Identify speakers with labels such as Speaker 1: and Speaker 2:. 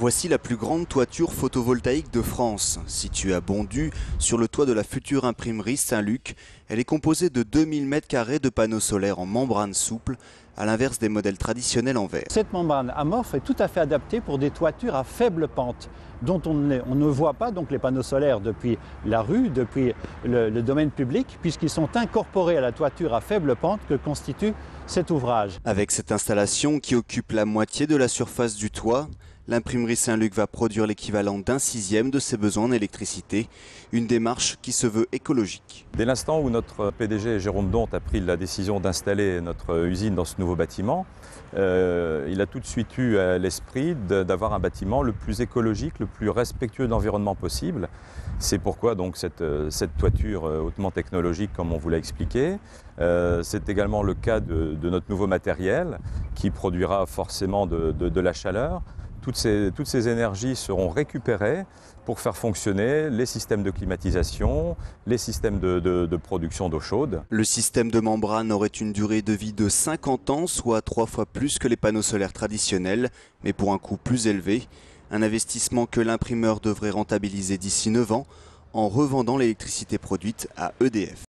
Speaker 1: Voici la plus grande toiture photovoltaïque de France. Située à Bondu, sur le toit de la future imprimerie Saint-Luc, elle est composée de 2000 m2 de panneaux solaires en membrane souple, à l'inverse des modèles traditionnels en verre.
Speaker 2: Cette membrane amorphe est tout à fait adaptée pour des toitures à faible pente, dont on ne, on ne voit pas donc les panneaux solaires depuis la rue, depuis le, le domaine public, puisqu'ils sont incorporés à la toiture à faible pente que constitue cet ouvrage.
Speaker 1: Avec cette installation qui occupe la moitié de la surface du toit, l'imprimerie Saint-Luc va produire l'équivalent d'un sixième de ses besoins en électricité, une démarche qui se veut écologique.
Speaker 3: Dès l'instant où notre PDG Jérôme Dont a pris la décision d'installer notre usine dans ce nouveau bâtiment, euh, il a tout de suite eu à l'esprit d'avoir un bâtiment le plus écologique, le plus respectueux de l'environnement possible. C'est pourquoi donc cette, cette, toiture hautement technologique, comme on vous l'a expliqué. Euh, C'est également le cas de, notre nouveau matériel qui produira forcément de la chaleur. Toutes ces, énergies seront récupérées pour faire fonctionner les systèmes de climatisation, les systèmes de, de, de production d'eau chaude.
Speaker 1: Le système de membrane aurait une durée de vie de 50 ans, soit trois fois plus que les panneaux solaires traditionnels, mais pour un coût plus élevé. Un investissement que l'imprimeur devrait rentabiliser d'ici 9 ans en revendant l'électricité produite à EDF.